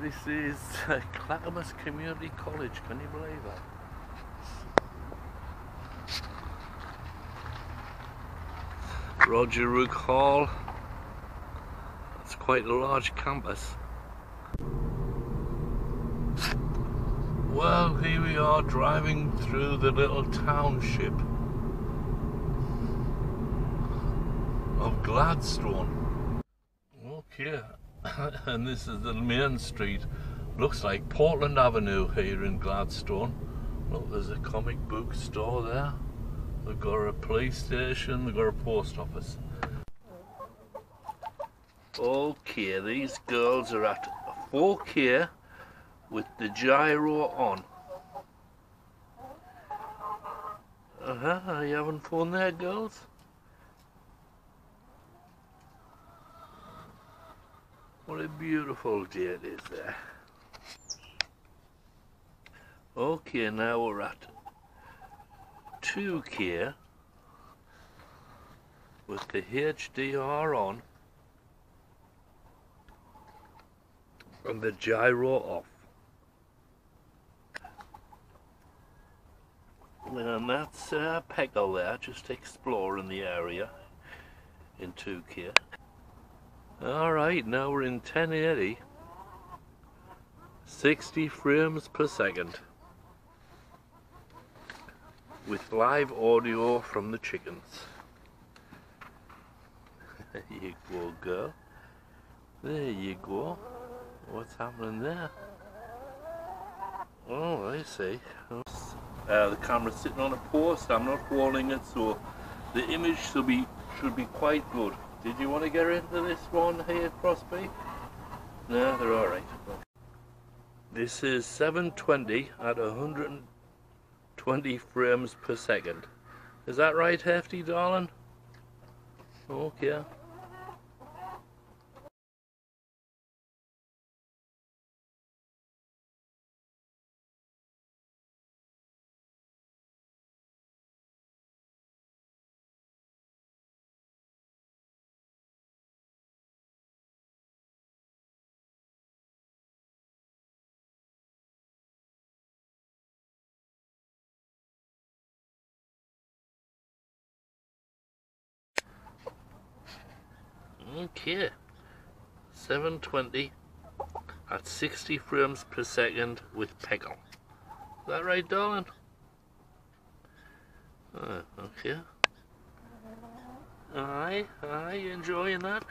this is uh, Clackamas Community College. Can you believe that? Roger Rook Hall. It's quite a large campus. Well, here we are driving through the little township of Gladstone. Okay, and this is the main street. Looks like Portland Avenue here in Gladstone. Look, there's a comic book store there. They've got a police station, they've got a post office. Okay, these girls are at 4K with the gyro on. Uh-huh, are you having fun there, girls? What a beautiful day it is there. Okay, now we're at 2K with the HDR on and the gyro off. And that's uh, Peggle there, just exploring the area in 2K. Alright, now we're in 1080. 60 frames per second. With live audio from the chickens. there you go, girl. There you go. What's happening there? Oh, I see. Uh, the camera's sitting on a post. I'm not holding it, so the image should be should be quite good. Did you want to get into this one here, Crosby? No, they're alright. This is 720 at 120 frames per second. Is that right, Hefty, darling? Okay. Okay. 720 at 60 frames per second with Peggle. Is that right, darling? Uh, okay. Aye, aye, enjoying that?